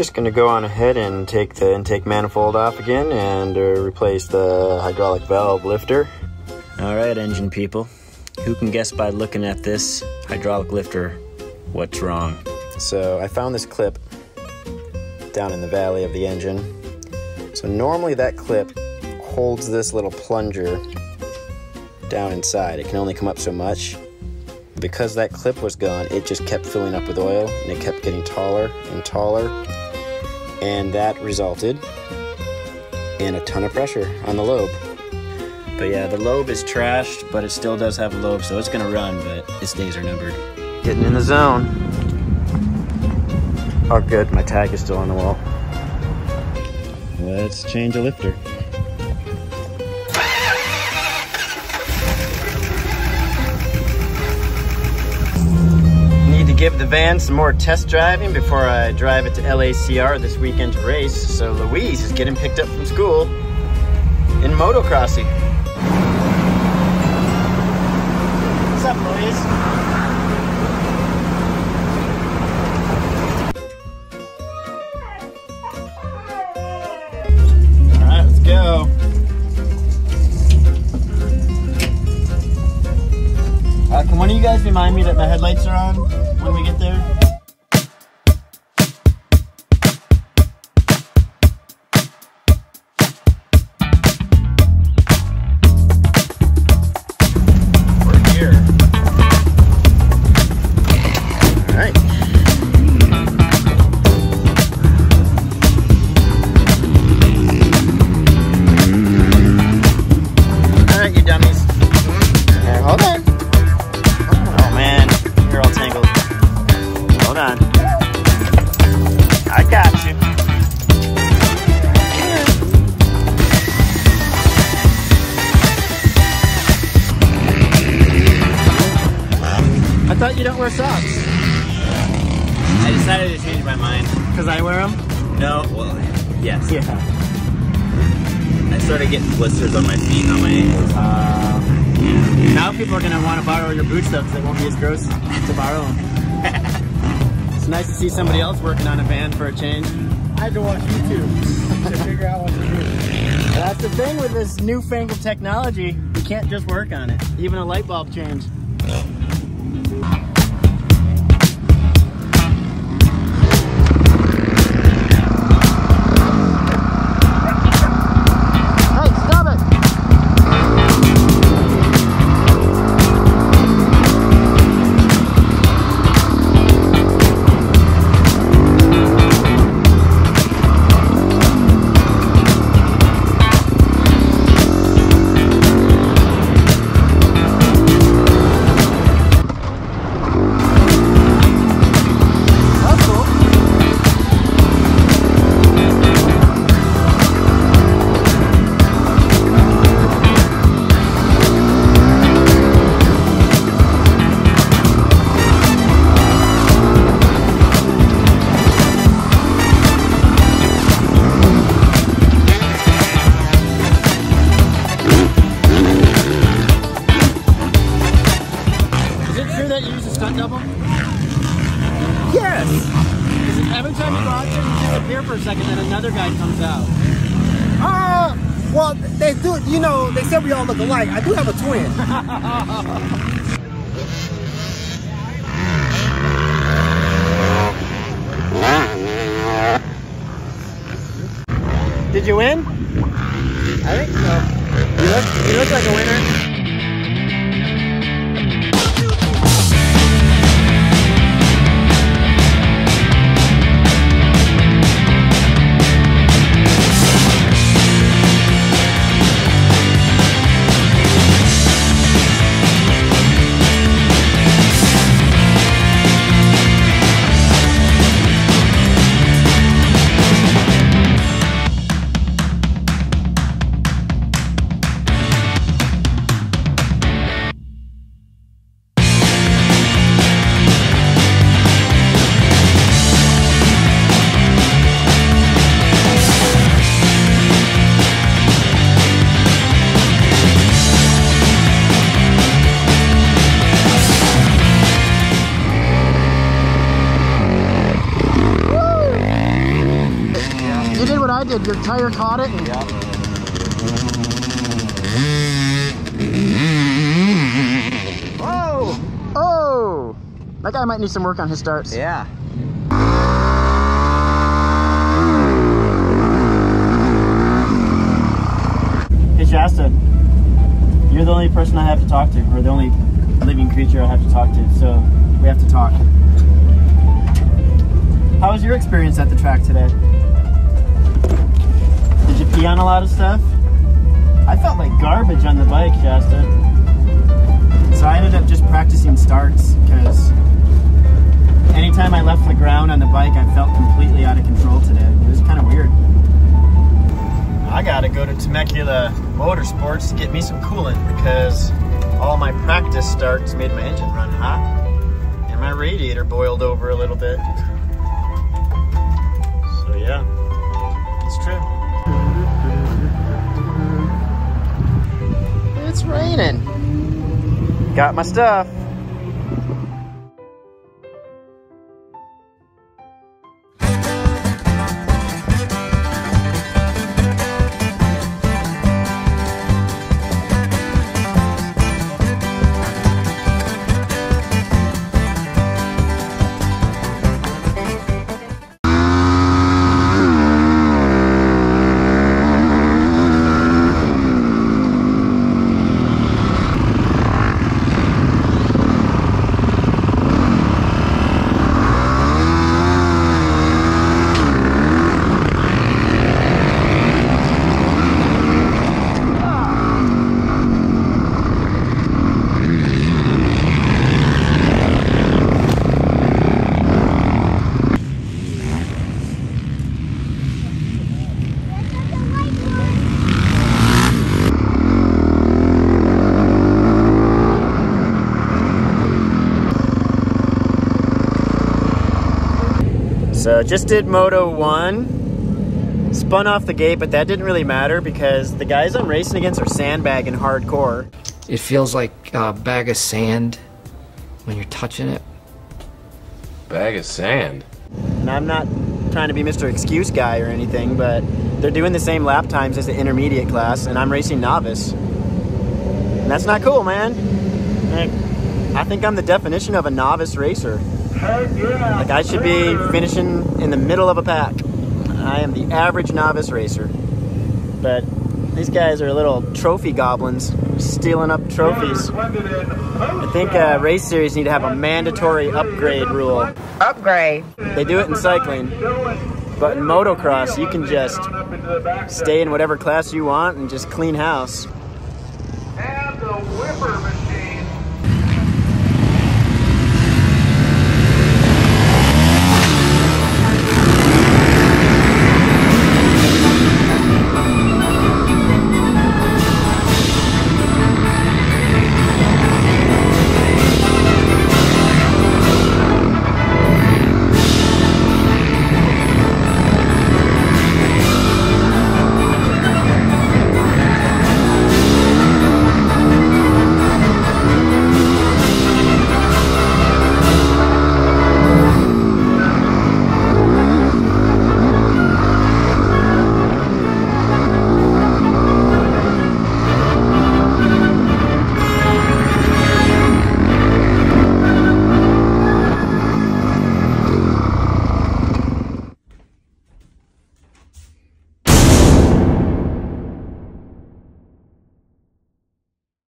just going to go on ahead and take the intake manifold off again and uh, replace the hydraulic valve lifter. All right, engine people. Who can guess by looking at this hydraulic lifter what's wrong? So I found this clip down in the valley of the engine. So normally that clip holds this little plunger down inside. It can only come up so much. Because that clip was gone, it just kept filling up with oil and it kept getting taller and taller. And that resulted in a ton of pressure on the lobe. But yeah, the lobe is trashed, but it still does have a lobe, so it's gonna run, but its days are numbered. Getting in the zone. Oh good, my tag is still on the wall. Let's change a lifter. Give the van some more test driving before I drive it to LACR this weekend to race. So Louise is getting picked up from school in motocrossy. What's up, Louise? Uh, can one of you guys remind me that my headlights are on when we get there? Thought you don't wear socks. I decided to change my mind. Because I wear them? No, well, yes. Yeah. I started getting blisters on my feet, on my ankles. Uh, now people are going to want to borrow your boot stuff because it won't be as gross to borrow them. it's nice to see somebody else working on a van for a change. I had to watch YouTube to figure out what to do. That's the thing with this newfangled technology. You can't just work on it. Even a light bulb change. Another guy comes out. Uh, well, they do. You know, they said we all look alike. I do have a twin. Did you win? I think so. You look, you look like a winner. Did. Your tire caught it. And Yeah. Whoa! Oh, that guy might need some work on his starts. Yeah. Hey Shasta, you're the only person I have to talk to, or the only living creature I have to talk to, so we have to talk. How was your experience at the track today? Pee on a lot of stuff? I felt like garbage on the bike, Shasta. So I ended up just practicing starts, because anytime I left the ground on the bike, I felt completely out of control today. It was kind of weird. I gotta go to Temecula Motorsports to get me some coolant because all my practice starts made my engine run hot and my radiator boiled over a little bit. So yeah, it's true. It's raining. Got my stuff. So just did Moto 1. Spun off the gate, but that didn't really matter because the guys I'm racing against are sandbagging hardcore. It feels like a bag of sand when you're touching it. Bag of sand. And I'm not trying to be Mr. Excuse guy or anything, but they're doing the same lap times as the intermediate class, and I'm racing novice. And that's not cool, man. I think I'm the definition of a novice racer. Like, I should be finishing in the middle of a pack. I am the average novice racer. But these guys are little trophy goblins, stealing up trophies. I think uh, race series need to have a mandatory upgrade rule. Upgrade. They do it in cycling, but in motocross, you can just stay in whatever class you want and just clean house. And the whipper